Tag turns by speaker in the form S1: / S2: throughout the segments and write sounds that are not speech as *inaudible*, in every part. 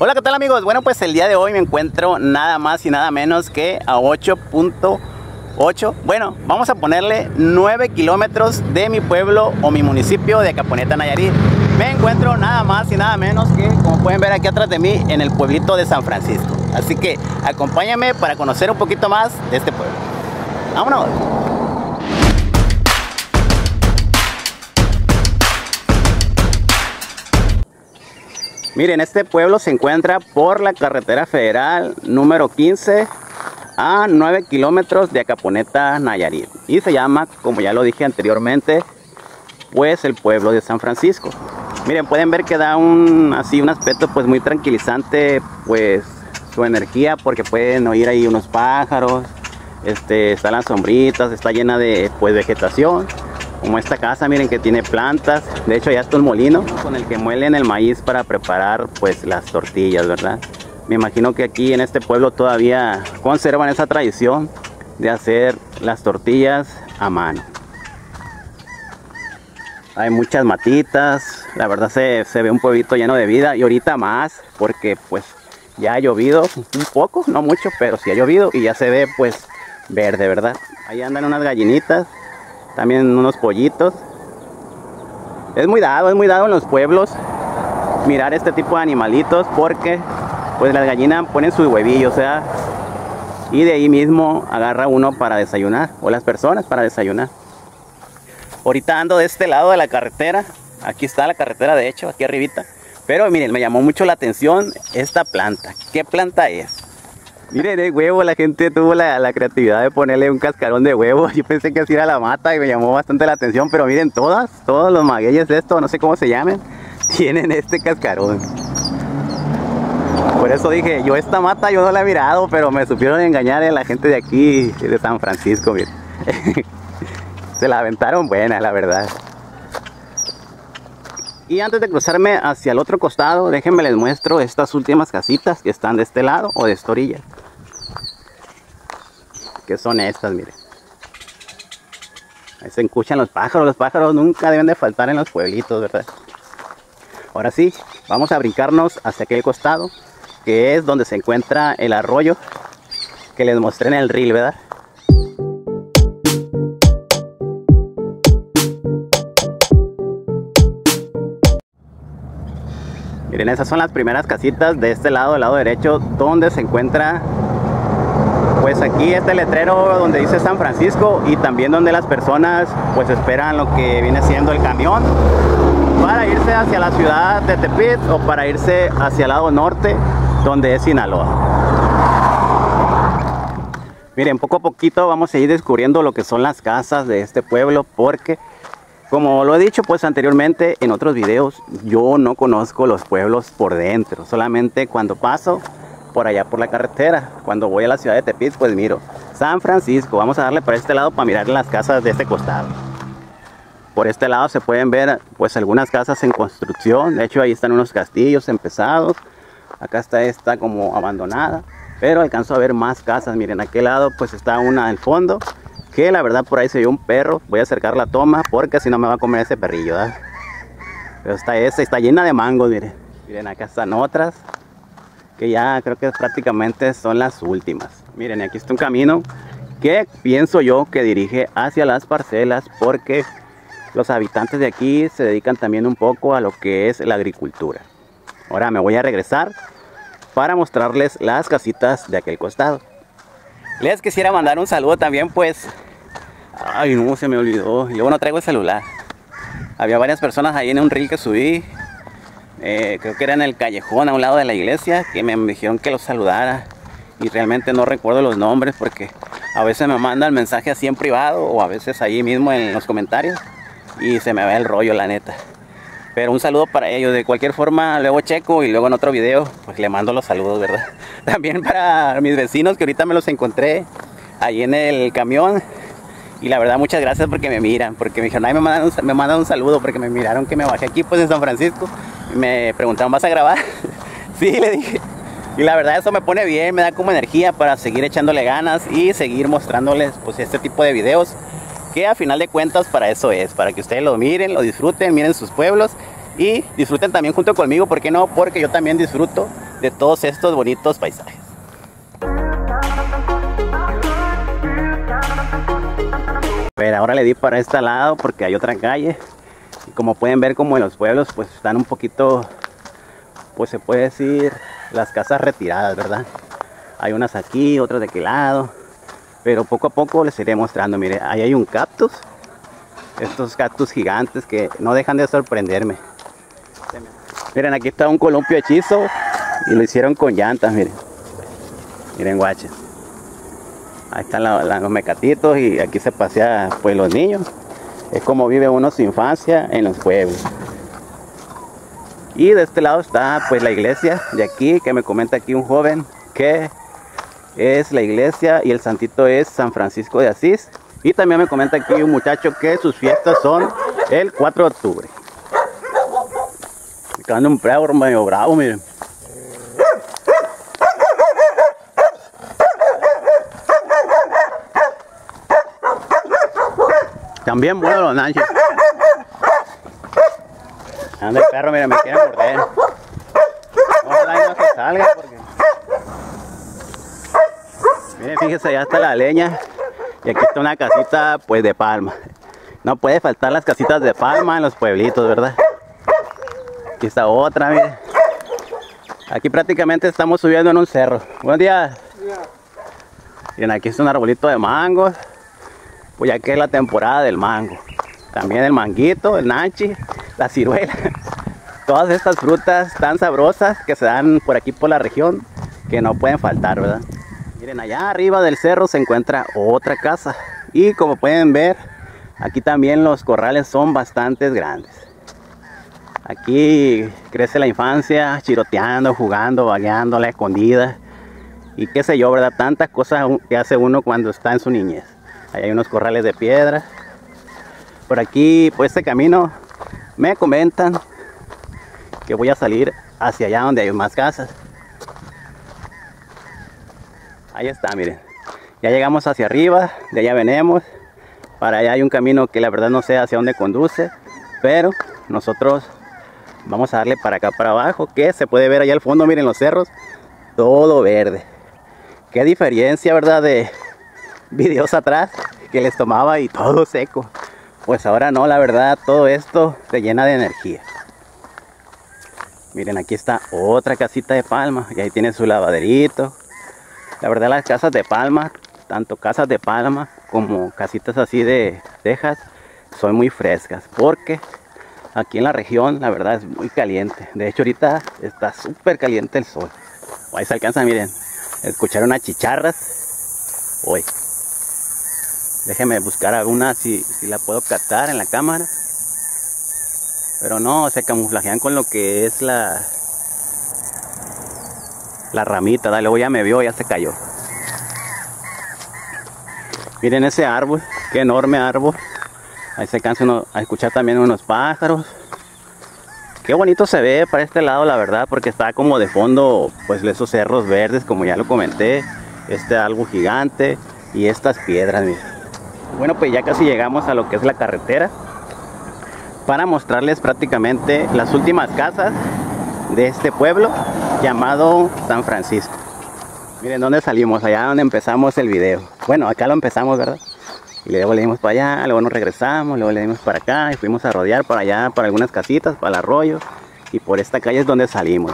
S1: Hola, ¿qué tal amigos? Bueno, pues el día de hoy me encuentro nada más y nada menos que a 8.8 Bueno, vamos a ponerle 9 kilómetros de mi pueblo o mi municipio de Caponeta, Nayarit Me encuentro nada más y nada menos que, como pueden ver aquí atrás de mí, en el pueblito de San Francisco Así que acompáñame para conocer un poquito más de este pueblo ¡Vámonos! Miren, este pueblo se encuentra por la carretera federal número 15 a 9 kilómetros de Acaponeta, Nayarit. Y se llama, como ya lo dije anteriormente, pues el pueblo de San Francisco. Miren, pueden ver que da un así un aspecto pues muy tranquilizante, pues su energía porque pueden oír ahí unos pájaros, este, están las sombritas, está llena de pues vegetación como esta casa miren que tiene plantas. De hecho ya está un molino con el que muelen el maíz para preparar pues las tortillas verdad me imagino que aquí en este pueblo todavía conservan esa tradición de hacer las tortillas a mano. Hay muchas matitas la verdad se, se ve un pueblito lleno de vida y ahorita más porque pues ya ha llovido un poco no mucho pero sí ha llovido y ya se ve pues verde verdad ahí andan unas gallinitas también unos pollitos. Es muy dado, es muy dado en los pueblos mirar este tipo de animalitos porque pues las gallinas ponen sus huevillos, o sea, y de ahí mismo agarra uno para desayunar, o las personas para desayunar. Ahorita ando de este lado de la carretera, aquí está la carretera de hecho, aquí arribita, pero miren, me llamó mucho la atención esta planta. ¿Qué planta es? Miren el huevo, la gente tuvo la, creatividad de ponerle un cascarón de huevo. *laughs* Yo pensé que así era la mata y me llamó bastante la atención, pero miren todas, todos los magueyes de esto, no sé cómo se llamen, *laughs* tienen este cascarón. Por eso dije, yo esta mata yo no la he mirado, pero me supieron engañar a la gente de aquí, de San Francisco, miren. *laughs* se la aventaron buena, la verdad. Y antes de cruzarme hacia el otro costado, déjenme les muestro estas últimas casitas que están de este lado o de esta orilla. Que son estas, miren. Ahí se escuchan los pájaros. Los pájaros nunca deben de faltar en los pueblitos, ¿verdad? Ahora sí, vamos a brincarnos hacia aquel costado, que es donde se encuentra el arroyo que les mostré en el reel, ¿verdad? Miren, esas son las primeras casitas de este lado, del lado derecho, donde se encuentra pues aquí este letrero donde dice San Francisco y también donde las personas pues esperan lo que viene siendo el camión para irse hacia la ciudad de Tepit o para irse hacia el lado norte donde es Sinaloa. Miren, poco a poquito vamos a ir descubriendo lo que son las casas de este pueblo porque como lo he dicho pues anteriormente en otros videos, yo no conozco los pueblos por dentro, solamente cuando paso por allá por la carretera, cuando voy a la ciudad de Tepic pues miro San Francisco, vamos a darle para este lado para mirar las casas de este costado. Por este lado se pueden ver pues algunas casas en construcción, de hecho ahí están unos castillos empezados, acá está esta como abandonada, pero alcanzo a ver más casas, miren aquel lado pues está una en fondo que la verdad por ahí se vio un perro. Voy a acercar la toma porque si no me va a comer ese perrillo, Pero está esa, está llena de mangos, miren. Miren, acá están otras. Que ya creo que prácticamente son las últimas. Miren, aquí está un camino que pienso yo que dirige hacia las parcelas porque los habitantes de aquí se dedican también un poco a lo que es la agricultura. Ahora me voy a regresar para mostrarles las casitas de aquel costado. Les quisiera mandar un saludo también pues Ay, no, se me olvidó. Yo no traigo el celular. Había varias personas ahí en un reel que subí. Eh, creo que era en el callejón a un lado de la iglesia que me dijeron que los saludara. Y realmente no recuerdo los nombres porque a veces me mandan mensaje así en privado o a veces ahí mismo en los comentarios. Y se me ve el rollo, la neta. Pero un saludo para ellos. De cualquier forma, luego checo y luego en otro video, pues le mando los saludos, ¿verdad? *laughs* También para mis vecinos que ahorita me los encontré ahí en el camión. Y la verdad, muchas gracias porque me miran, porque me dijeron, ay, me mandan, un, me mandan un saludo porque me miraron que me bajé aquí pues en San Francisco. Me preguntaron, ¿vas a grabar? *laughs* sí, le dije. Y la verdad eso me pone bien, me da como energía para seguir echándole ganas y seguir mostrándoles pues este tipo de videos que a final de cuentas para eso es, para que ustedes lo miren, lo disfruten, miren sus pueblos y disfruten también junto conmigo, ¿por qué no? Porque yo también disfruto de todos estos bonitos paisajes. Pero ahora le di para este lado porque hay otra calle. Y como pueden ver como en los pueblos pues están un poquito, pues se puede decir, las casas retiradas, ¿verdad? Hay unas aquí, otras de aquel lado. Pero poco a poco les iré mostrando. Mire, ahí hay un cactus. Estos cactus gigantes que no dejan de sorprenderme. Miren, aquí está un columpio hechizo y lo hicieron con llantas, miren. Miren, guaches. Ahí están los mecatitos y aquí se pasea pues los niños. Es como vive uno su infancia en los pueblos. Y de este lado está pues la iglesia de aquí que me comenta aquí un joven que es la iglesia y el santito es San Francisco de Asís. Y también me comenta aquí un muchacho que sus fiestas son el 4 de octubre. Quedando un perro medio bravo, miren. También bueno los nanchos. Anda el perro, mira, me quiere morder. Ojalá no se salga porque... Miren, fíjense, ya está la leña. Y aquí está una casita, pues, de palma. No puede faltar las casitas de palma en los pueblitos, ¿verdad? Aquí está otra, miren. Aquí prácticamente estamos subiendo en un cerro. Buenos días. Miren, aquí está un arbolito de mangos pues ya que es la temporada del mango. También el manguito, el nanchi, la ciruela. Todas estas frutas tan sabrosas que se dan por aquí por la región que no pueden faltar, ¿verdad? Allá arriba del cerro se encuentra otra casa. Y como pueden ver, aquí también los corrales son bastante grandes. Aquí crece la infancia, chiroteando, jugando, vagueando, la escondida. Y qué sé yo, ¿verdad? Tantas cosas que hace uno cuando está en su niñez. Ahí hay unos corrales de piedra. Por aquí, por este camino, me comentan que voy a salir hacia allá donde hay más casas. Ahí está, miren. Ya llegamos hacia arriba, de allá venimos. Para allá hay un camino que la verdad no sé hacia dónde conduce, pero nosotros vamos a darle para acá para abajo, que se puede ver allá al fondo, miren los cerros, todo verde. Qué diferencia, ¿verdad? De, videos atrás que les tomaba y todo seco. Pues ahora no, la verdad, todo esto se llena de energía. Miren, aquí está otra casita de palma y ahí tiene su lavaderito. La verdad, las casas de palma, tanto casas de palma como casitas así de tejas, son muy frescas porque aquí en la región, la verdad, es muy caliente. De hecho, ahorita está súper caliente el sol. Ahí se alcanza, miren, escuchar unas chicharras. Hoy. Déjeme buscar alguna si, si la puedo captar en la cámara. Pero no, se camuflajean con lo que es la la ramita, dale, luego ya me vio, ya se cayó. Miren ese árbol, qué enorme árbol. Ahí se cansa uno a escuchar también unos pájaros. Qué bonito se ve para este lado, la verdad, porque está como de fondo, pues esos cerros verdes, como ya lo comenté. Este algo gigante y estas piedras, miren. Bueno, pues ya casi llegamos a lo que es la carretera para mostrarles prácticamente las últimas casas de este pueblo llamado San Francisco. Miren dónde salimos, allá donde empezamos el video. Bueno, acá lo empezamos, ¿verdad? Y luego le dimos para allá, luego nos regresamos, luego le dimos para acá y fuimos a rodear para allá, para algunas casitas, para el arroyo. Y por esta calle es donde salimos.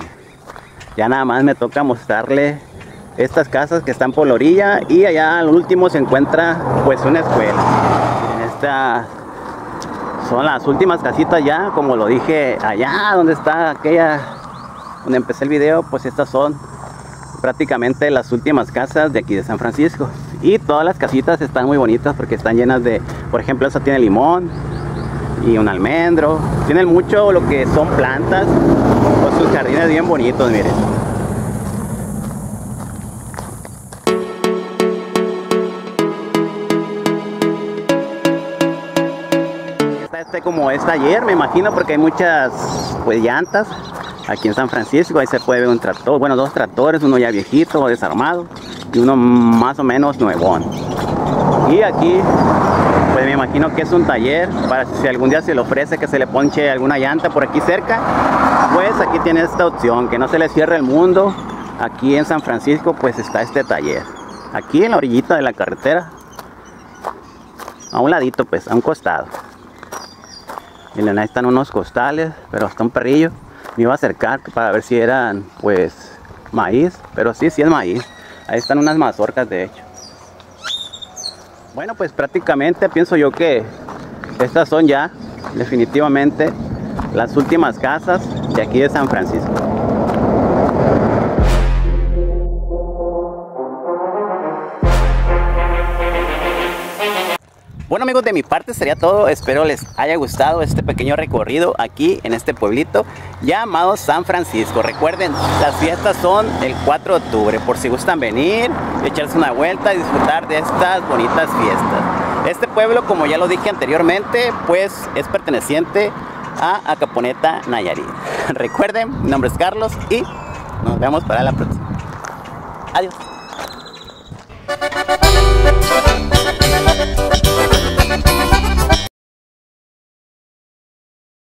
S1: Ya nada más me toca mostrarle estas casas que están por la orilla y allá al último se encuentra pues una escuela. Esta son las últimas casitas ya, como lo dije allá donde está aquella donde empecé el video, pues estas son prácticamente las últimas casas de aquí de San Francisco. Y todas las casitas están muy bonitas porque están llenas de, por ejemplo, esta tiene limón y un almendro. Tienen mucho lo que son plantas, con sus jardines bien bonitos, miren. como es taller, me imagino, porque hay muchas pues llantas aquí en San Francisco. Ahí se puede ver un tractor, bueno, dos tractores, uno ya viejito, desarmado, y uno más o menos nuevón. Y aquí Pues me imagino que es un taller para si algún día se le ofrece que se le ponche alguna llanta por aquí cerca. Pues aquí tiene esta opción, que no se le cierre el mundo. Aquí en San Francisco pues está este taller. Aquí en la orillita de la carretera. A un ladito pues, a un costado. Miren, ahí están unos costales, pero hasta un perrillo. Me iba a acercar para ver si eran pues maíz, pero sí, sí es maíz. Ahí están unas mazorcas de hecho. Bueno, pues prácticamente pienso yo que estas son ya definitivamente las últimas casas de aquí de San Francisco. Bueno amigos, de mi parte sería todo. Espero les haya gustado este pequeño recorrido aquí en este pueblito llamado San Francisco. Recuerden, las fiestas son el 4 de octubre. Por si gustan venir, echarse una vuelta y disfrutar de estas bonitas fiestas. Este pueblo, como ya lo dije anteriormente, pues es perteneciente a Acaponeta Nayarit. *laughs* Recuerden, mi nombre es Carlos y nos vemos para la próxima. Adiós.